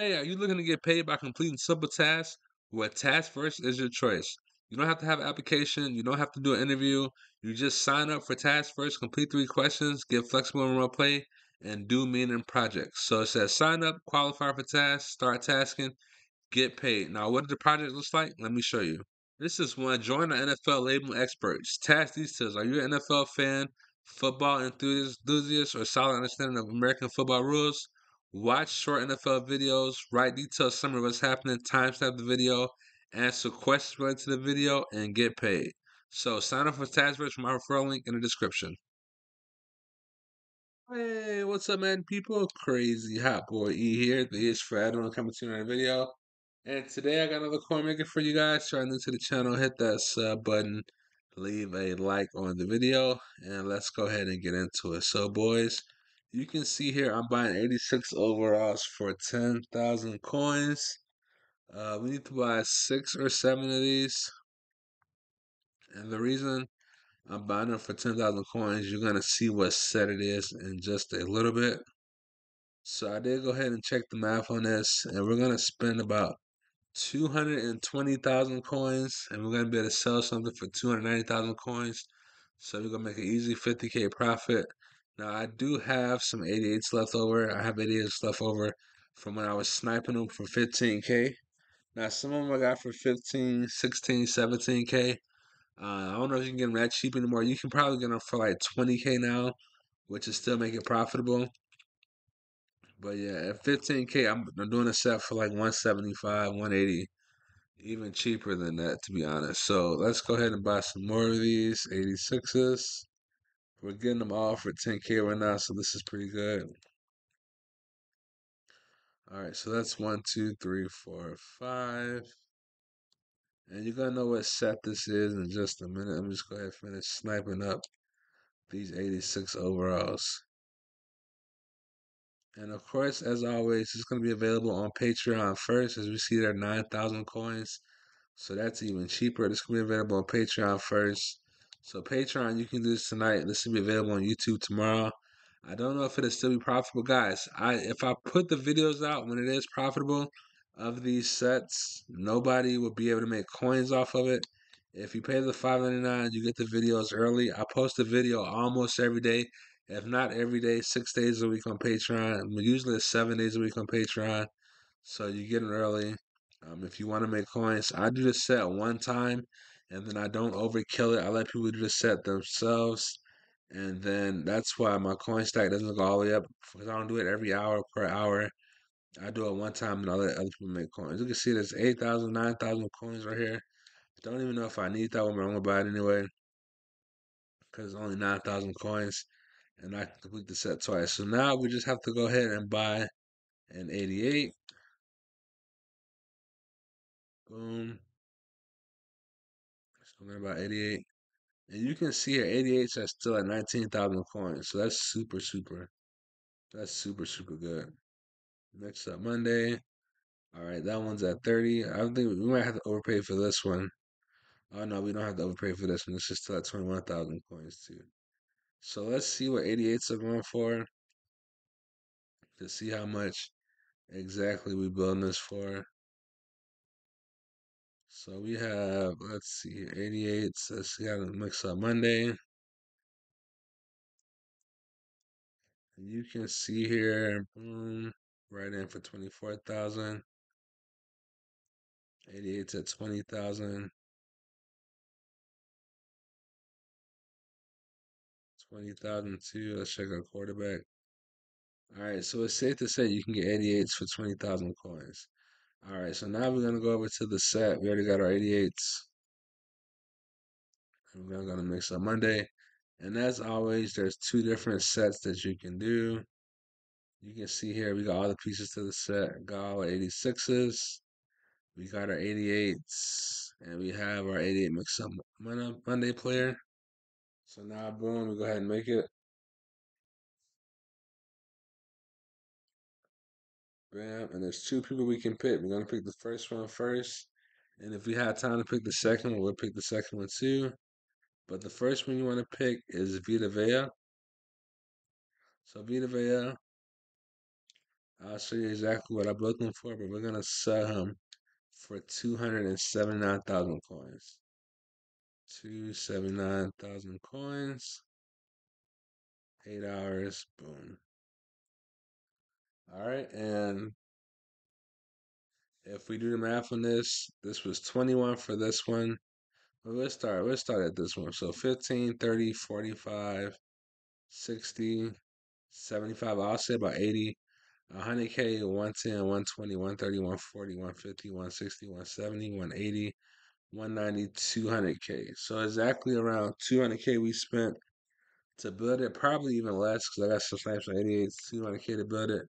Hey, are you looking to get paid by completing simple tasks? Well, TaskVerse is your choice. You don't have to have an application. You don't have to do an interview. You just sign up for TaskVerse, complete three questions, get flexible remote play, and do meaning projects. So it says sign up, qualify for tasks, start tasking, get paid. Now, what the project looks like? Let me show you. This is one. Join the NFL label experts. Task these details. Are you an NFL fan, football enthusiast, or solid understanding of American football rules? Watch short NFL videos, write detailed summary of what's happening, timestamp the video, answer questions related to the video, and get paid. So sign up for TaskVerse from my referral link in the description. Hey, what's up, man? People, crazy hot boy E here. The E is for Adam coming to you in a video. And today I got another coin maker for you guys. So new to the channel, hit that sub button, leave a like on the video, and let's go ahead and get into it. So, boys, you can see here I'm buying 86 overalls for 10,000 coins. Uh, we need to buy six or seven of these. And the reason I'm buying them for 10,000 coins, you're going to see what set it is in just a little bit. So I did go ahead and check the math on this, and we're going to spend about 220,000 coins, and we're going to be able to sell something for 290,000 coins. So we're going to make an easy 50k profit. Now, I do have some 88s left over. I have 88s left over from when I was sniping them for 15k. Now, some of them I got for 15, 16, 17k. Uh, I don't know if you can get them that cheap anymore. You can probably get them for like 20k now, which is still making profitable. But yeah, at 15k, I'm, I'm doing a set for like 175, 180, even cheaper than that, to be honest. So let's go ahead and buy some more of these 86s. We're getting them all for 10k right now, so this is pretty good. All right, so that's one, two, three, four, five. And you're gonna know what set this is in just a minute. I'm just go ahead and finish sniping up these 86 overalls. And of course, as always, it's gonna be available on Patreon first, as we see there 9,000 coins. So that's even cheaper. This to be available on Patreon first. So Patreon, you can do this tonight. This will be available on YouTube tomorrow. I don't know if it'll still be profitable, guys. I if I put the videos out when it is profitable of these sets, nobody will be able to make coins off of it. If you pay the five ninety nine, you get the videos early. I post a video almost every day, if not every day, six days a week on Patreon. Usually it's seven days a week on Patreon, so you get it early. Um, if you want to make coins, I do the set one time, and then I don't overkill it. I let people do the set themselves, and then that's why my coin stack doesn't go all the way up because I don't do it every hour per hour. I do it one time and I let other people make coins. You can see there's 8,000, 9,000 coins right here. Don't even know if I need that one, but I'm gonna buy it anyway because it's only 9,000 coins, and I can complete the set twice. So now we just have to go ahead and buy an 88. Boom. So about 88. And you can see here, 88 are still at 19,000 coins. So that's super, super. That's super, super good. Next up, Monday. All right, that one's at 30. I think we might have to overpay for this one. Oh, no, we don't have to overpay for this one. It's just still at 21,000 coins, too. So let's see what 88s are going for to see how much exactly we building this for. So we have, let's see, 88. Let's see how to mix up Monday. You can see here, boom, right in for 24,000. 88 to 20,000. 20,002. Let's check our quarterback. All right, so it's safe to say you can get 88s for 20,000 coins. All right, so now we're going to go over to the set. We already got our 88s. And we're going to mix up Monday. And as always, there's two different sets that you can do. You can see here we got all the pieces to the set. Got all 86s. We got our 88s. And we have our 88 mix up Monday player. So now, boom, we go ahead and make it. Bam. And there's two people we can pick. We're going to pick the first one first. And if we have time to pick the second one, we'll pick the second one too. But the first one you want to pick is Vita Vea. So Vita Vea, I'll show you exactly what I booked him for, but we're gonna sell him for two hundred and seventy nine thousand coins. Two seventy nine thousand coins. Eight hours. Boom. All right, and if we do the math on this, this was 21 for this one. Well, let's start. Let's start at this one. So 15, 30, 45, 60, 75. I'll say about 80. 100K, 110, 120, 130, 140, 150, 160, 170, 180, 190, 200K. So exactly around 200K we spent to build it. Probably even less because I got some snipes for 88, 200K to build it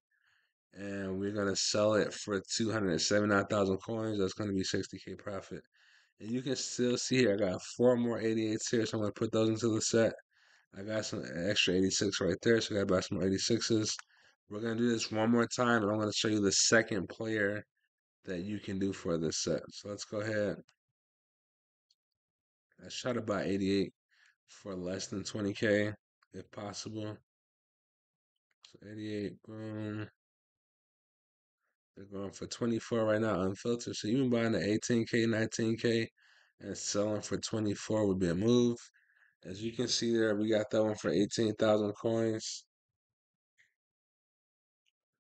and we're gonna sell it for two hundred seventy nine thousand coins. That's gonna be sixty k profit. And you can still see here, I got four more 88s here, so I'm gonna put those into the set. I got some extra 86 right there, so I gotta buy some 86s. We're gonna do this one more time, and I'm gonna show you the second player that you can do for this set. So let's go ahead. I shot buy 88 for less than 20k if possible. So 88, boom. They're going for 24 right now, unfiltered. So even buying the 18K, 19K, and selling for 24 would be a move. As you can see there, we got that one for 18,000 coins.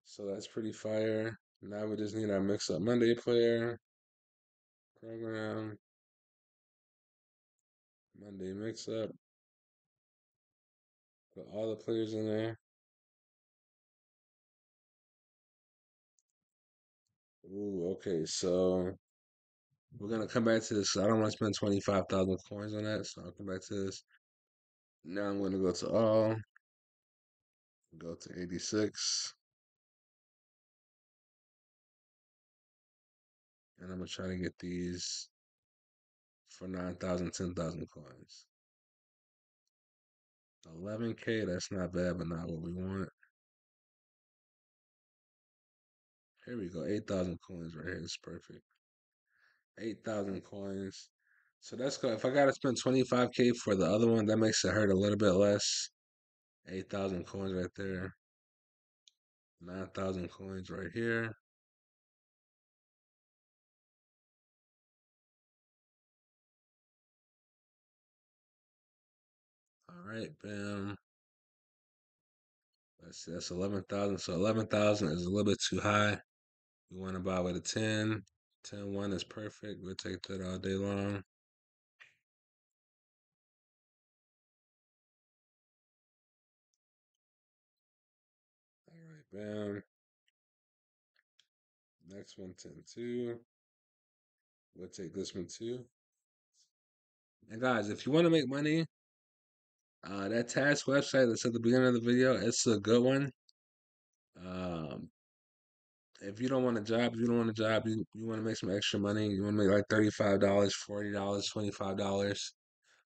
So that's pretty fire. Now we just need our Mix Up Monday player. Program. Monday Mix Up. Put all the players in there. Ooh, okay, so we're gonna come back to this. I don't want to spend twenty five thousand coins on that, so I'll come back to this. Now I'm gonna go to all. Go to eighty six. And I'm gonna try to get these for 9,000, 10,000 coins. 11k, that's not bad, but not what we want. Here we go, 8,000 coins right here. It's perfect. 8,000 coins. So that's good. If I gotta spend 25k for the other one, that makes it hurt a little bit less. 8,000 coins right there. 9,000 coins right here. All right, bam. Let's see, that's 11,000. So 11,000 is a little bit too high. We want to buy with a 10. 10 1 is perfect. We'll take that all day long. All right, bam. Next one, 10 2. We'll take this one too. And guys, if you want to make money, uh, that task website that's at the beginning of the video, it's a good one. If you don't want a job, if you don't want a job, you, you want to make some extra money, you want to make like $35, $40, $25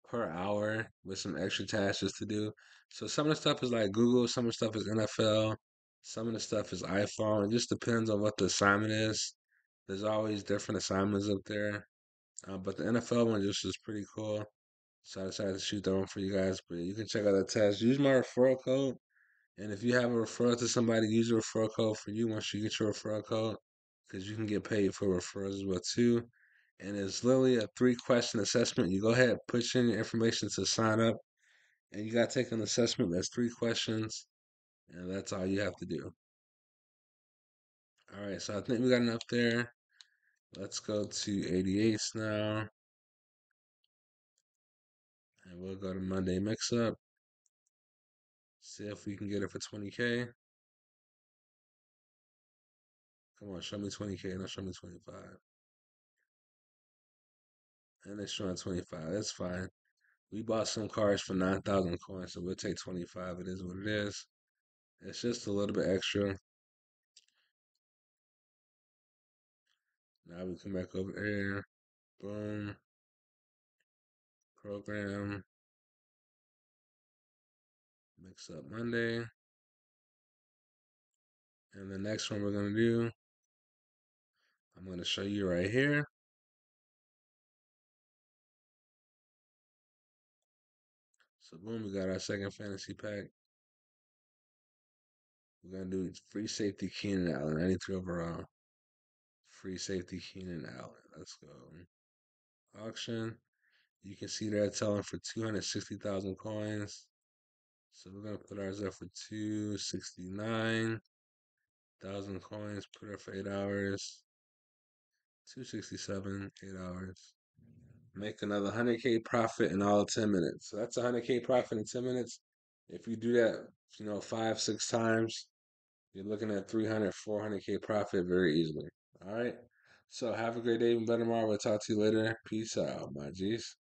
per hour with some extra tasks to do. So some of the stuff is like Google, some of the stuff is NFL, some of the stuff is iPhone. It just depends on what the assignment is. There's always different assignments up there. Uh, but the NFL one just is pretty cool. So I decided to shoot that one for you guys. But you can check out that test. Use my referral code. And if you have a referral to somebody, use a referral code for you once you get your referral code. Because you can get paid for referrals as well too. And it's literally a three question assessment. You go ahead, push in your information to sign up. And you gotta take an assessment. That's three questions. And that's all you have to do. Alright, so I think we got enough there. Let's go to 88s now. And we'll go to Monday Mix Up. See if we can get it for 20K. Come on, show me 20K, not show me 25. And it's showing 25. That's fine. We bought some cars for 9,000 coins, so we'll take 25. It is what it is. It's just a little bit extra. Now we come back over here. Boom. Program. Mix up Monday. And the next one we're going to do, I'm going to show you right here. So boom, we got our second fantasy pack. We're gonna do free safety Keenan Allen, 93 overall. Free safety Keenan Allen. Let's go. Auction. You can see that it's selling for 260,000 coins. So we're gonna put ours up for 269,000 coins. Put it for eight hours. 267, eight hours. Make another 100k profit in all 10 minutes. So that's 100k profit in 10 minutes. If you do that, you know, five, six times, you're looking at 300, 400k profit very easily. All right. So have a great day, even better tomorrow. We'll talk to you later. Peace out, my G's.